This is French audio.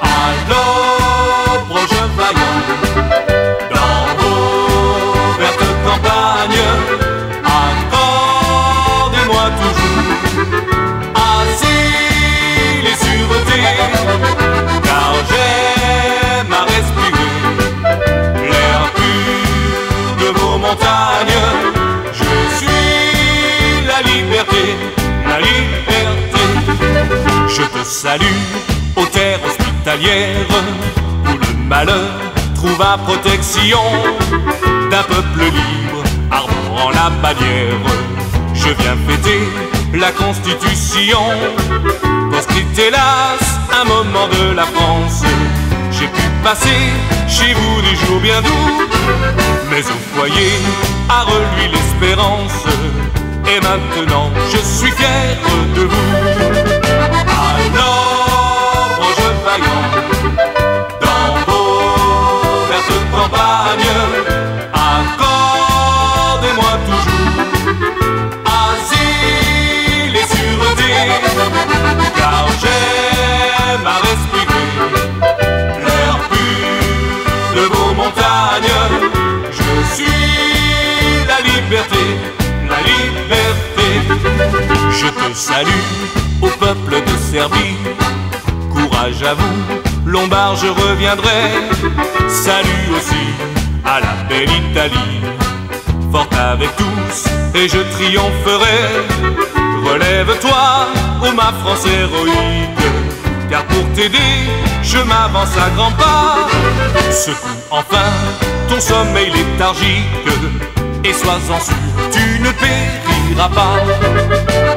À l'ombre, pro vaillant dans vos vertes campagnes, accordez-moi toujours, assis les survives, car j'aime ma esprimer, leur cul de vos montagnes. Salut aux terres hospitalières où le malheur trouva protection d'un peuple libre arborant la bannière. Je viens fêter la Constitution, construite hélas un moment de la France. J'ai pu passer chez vous des jours bien doux, mais au foyer a reluit l'espérance. Et maintenant je suis fier de vous. Salut au peuple de Serbie. Courage à vous, Lombard, je reviendrai. Salut aussi à la belle Italie. Forte avec tous et je triompherai. Relève-toi, ô ma France héroïque. Car pour t'aider, je m'avance à grands pas. Secoue enfin ton sommeil léthargique. Et sois-en sûr, tu ne périras pas.